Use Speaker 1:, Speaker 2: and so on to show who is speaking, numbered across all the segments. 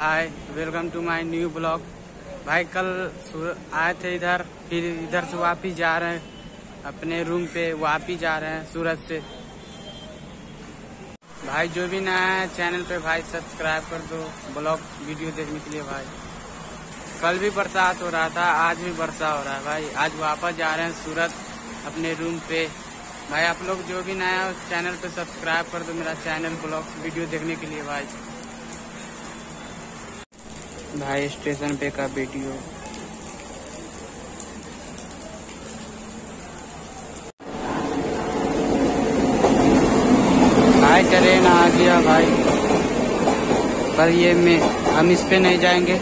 Speaker 1: Hi welcome to my new blog भाई, कल आए थे इधर, फिर इधर से वापिस जा रहे हैं। अपने रूम पे वापिस जा रहे हैं सूरत से। भाई, जो भी नया है चैनल पे भाई सब्सक्राइब कर दो ब्लॉग वीडियो देखने के लिए भाई। कल भी बरसात हो रहा था, आज भी वर्षा हो रहा है भाई। आज वापस जा रहे हैं सूरत अपने रूम पे। भाई, आप लोग जो भी नया है चैनल पे सब्सक्राइब कर दो मेरा चैनल ब्लॉग वीडियो देखने के लिए भाई। भाई स्टेशन पे का वीडियो। भाई ट्रेन आ गया भाई। पर ये मैं, हम इस पे नहीं जाएँगे।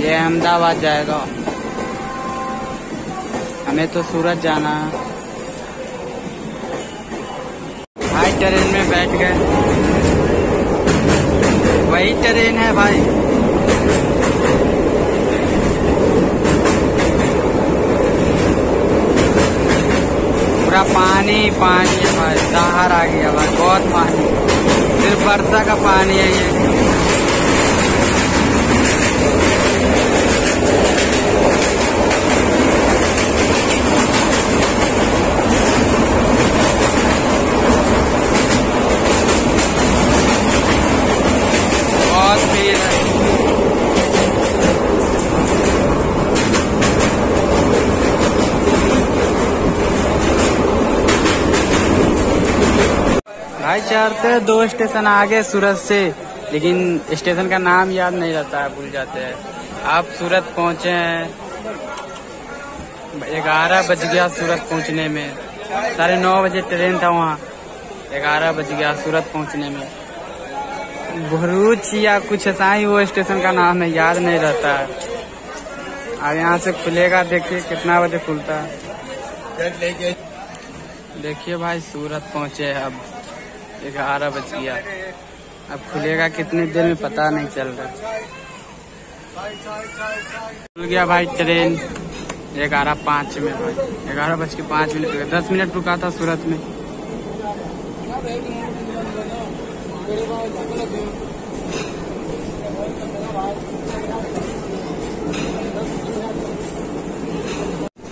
Speaker 1: ये अहमदाबाद जाएगा। हमें तो सूरत जाना। है भाई ट्रेन में बैठ गए। वही ट्रेन है भाई। पूरा पानी पानी है भाई। बाहर आ गया भाई, बहुत पानी। सिर्फ़ वर्षा का पानी है ये बहुत भीड़ है भाई चढ़ते दो स्टेशन आगे सूरत से, लेकिन स्टेशन का नाम याद नहीं रहता है भूल जाते हैं। आप सूरत पहुँचे हैं, ग्यारह बज गया सूरत पहुँचने में। साढ़े नौ बजे ट्रेन था वहाँ, ग्यारह बज गया सूरत पहुँचने में। भरूच या कुछ ऐसा ही वो स्टेशन का नाम है, याद नहीं रहता। है अब यहाँ से खुलेगा, देखिए कितना बजे खुलता। है देखिए भाई, सूरत पहुँचे अब। ग्यारह बज गया। अब खुलेगा कितने देर में पता नहीं चल रहा। खुल गया भाई ट्रेन ग्यारह पाँच में भाई। ग्यारह बज के पाँच मिनट दस मिनट रुका था सूरत में।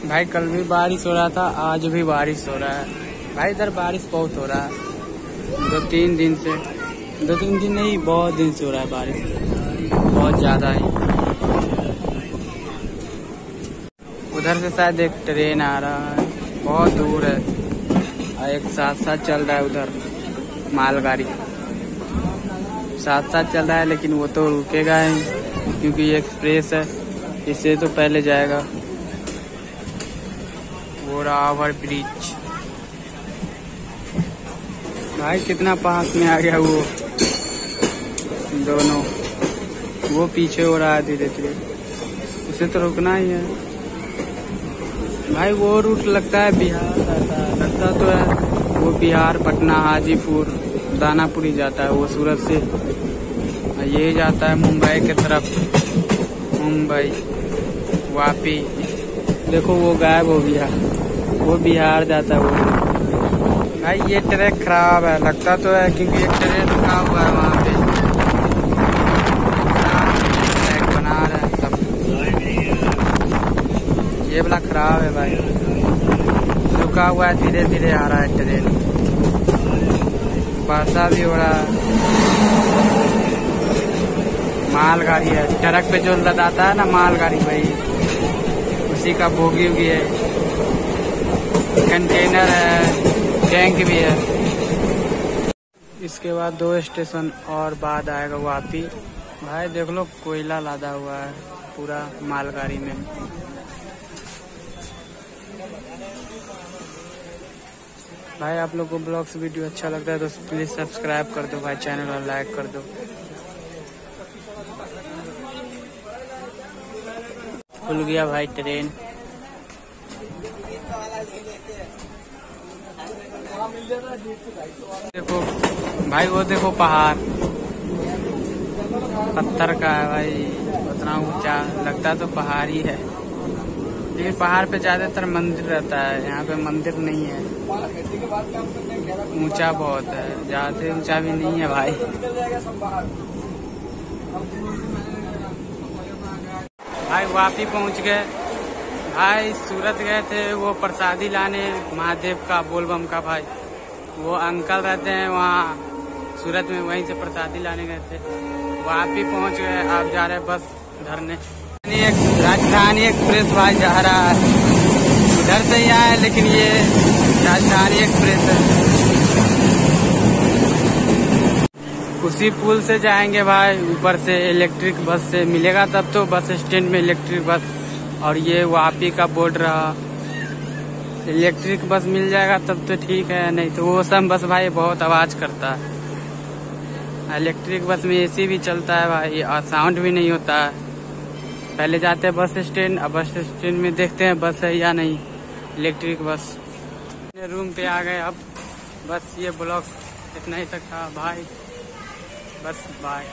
Speaker 1: भाई कल भी बारिश हो रहा था, आज भी बारिश हो रहा है। भाई इधर बारिश बहुत हो रहा है। दो तीन दिन से। दो तीन दिन नहीं, बहुत दिन से हो रहा है बारिश। बहुत ज़्यादा ही। उधर से शायद एक ट्रेन आ रहा है। बहुत दूर है। और एक साथ साथ चल रहा है उधर, मालगाड़ी। साथ साथ चल रहा है, लेकिन वो तो रुकेगा ही क्योंकि ये एक्सप्रेस है। इससे तो पहले जाएगा। वो रहा ओवर ब्रिज। भाई, कितना पास में आ गया वो? दोनों। वो पीछे हो रहा है धीरे धीरे। उसे तो रुकना ही है। भाई, वो रूट लगता है बिहार जाता है। लगता तो है। वो बिहार, पटना, हाजीपुर, दानापुरी जाता है। वो सूरत से। ये जाता है मुंबई की तरफ़। मुंबई, वापी। देखो, वो गायब हो गया। वो बिहार जाता है वो। भाई, ये ट्रैक खराब है। लगता तो है क्योंकि एक ट्रेन रुका हुआ है वहाँ पे। ट्रैक बना रहे सब। ये वाला खराब है भाई। रुका हुआ है धीरे धीरे आ रहा है ट्रेन वर्षा भी हो रहा है। मालगाड़ी है। ट्रक पे जो लदाता है ना मालगाड़ी, भाई, उसी का बोगी उगी है। कंटेनर है। टैंक भी है। इसके बाद दो स्टेशन और बाद आएगा वापी। भाई देख लो, कोयला लादा हुआ है पूरा मालगाड़ी में। भाई आप लोग को ब्लॉग्स वीडियो अच्छा लगता है तो प्लीज़ सब्सक्राइब कर दो भाई चैनल और लाइक कर दो। खुल गया भाई ट्रेन देखो, भाई वो देखो पहाड़। पत्थर का है भाई, उतना ऊँचा। लगता तो पहाड़ ही है। लेकिन पहाड़ पे ज़्यादातर मंदिर रहता है, यहाँ पे मंदिर नहीं है। ऊँचा बहुत है, ज़्यादा ऊँचा भी नहीं है भाई। भाई वापी पहुँच गए। भाई सूरत गए थे, वो प्रसादी लाने, महादेव का, बोलबम का भाई। वो अंकल रहते हैं वहाँ, सूरत में वहीं से प्रसादी लाने गए थे। वहाँ भी पहुँच गए, आप जा रहे बस धरने। एक राजधानी एक्सप्रेस भाई जा रहा है। उधर से ही आया लेकिन ये राजधानी एक्सप्रेस है। उसी पुल से जाएँगे भाई, ऊपर से इलेक्ट्रिक बस से। मिलेगा तब तो बस स्टैंड में इलेक्ट्रिक बस। और ये वापी का बोर्ड रहा। इलेक्ट्रिक बस मिल जाएगा तब तो ठीक है, नहीं तो वो सब बस भाई बहुत आवाज़ करता है। इलेक्ट्रिक बस में एसी भी चलता है भाई, और साउंड भी नहीं होता है। पहले जाते हैं बस स्टैंड, अब बस स्टैंड में देखते हैं बस है या नहीं, इलेक्ट्रिक बस। रूम पे आ गए अब, बस ये ब्लॉग इतना ही तक था, भाई। बस बाय